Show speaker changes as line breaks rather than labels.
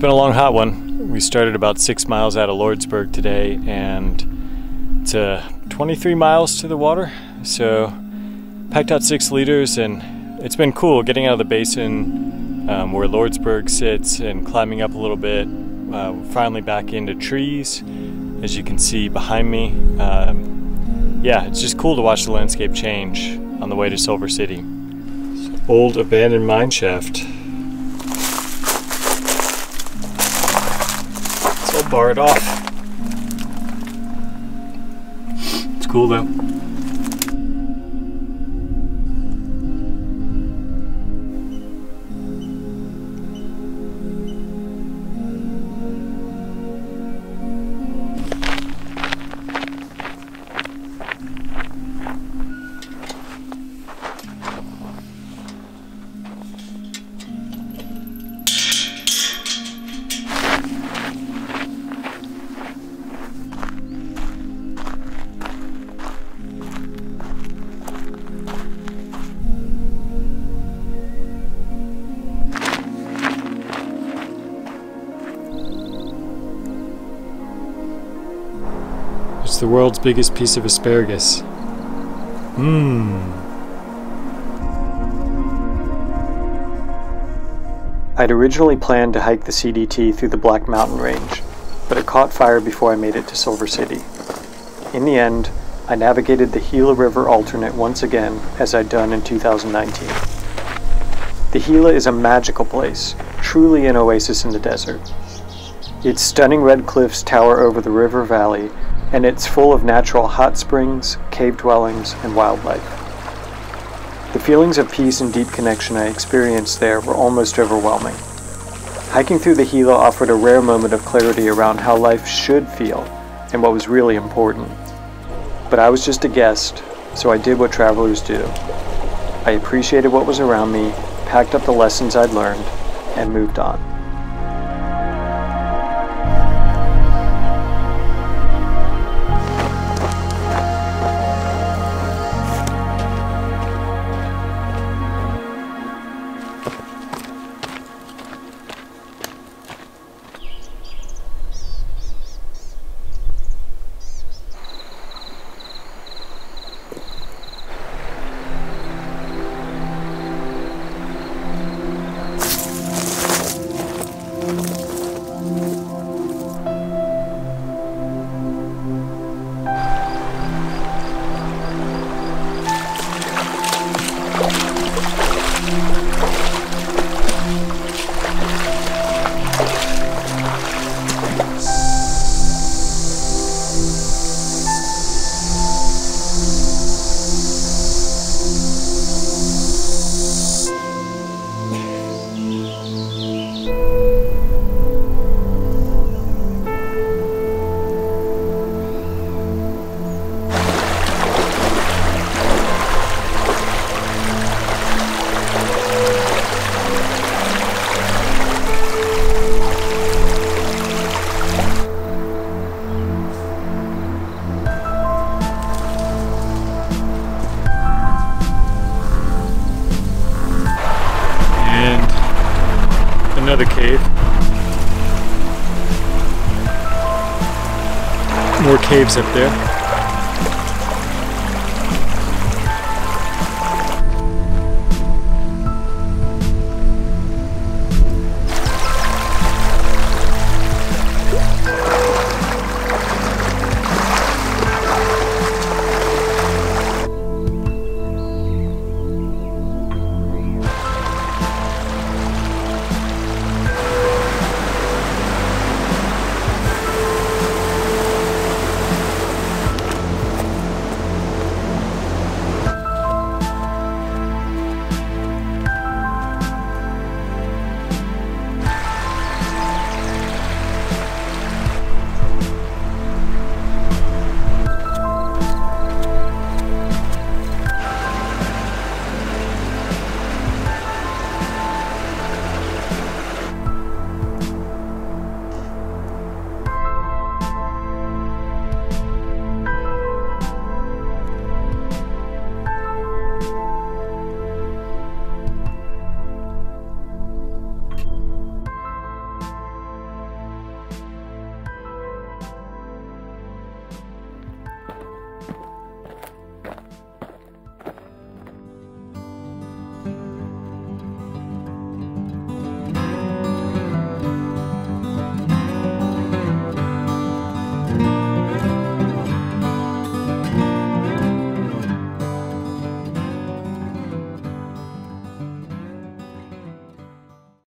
been a long hot one. We started about six miles out of Lordsburg today and it's uh, 23 miles to the water. So packed out six liters and it's been cool getting out of the basin um, where Lordsburg sits and climbing up a little bit. Uh, finally back into trees as you can see behind me. Um, yeah, it's just cool to watch the landscape change on the way to Silver City. Old abandoned mine shaft. Bar it off. It's cool though. The world's biggest piece of asparagus. Mmm. I'd originally planned to hike the CDT through the Black Mountain Range, but it caught fire before I made it to Silver City. In the end, I navigated the Gila River alternate once again, as I'd done in 2019. The Gila is a magical place, truly an oasis in the desert. Its stunning red cliffs tower over the river valley and it's full of natural hot springs, cave dwellings, and wildlife. The feelings of peace and deep connection I experienced there were almost overwhelming. Hiking through the Gila offered a rare moment of clarity around how life should feel and what was really important. But I was just a guest, so I did what travelers do. I appreciated what was around me, packed up the lessons I'd learned, and moved on. Another cave. More caves up there.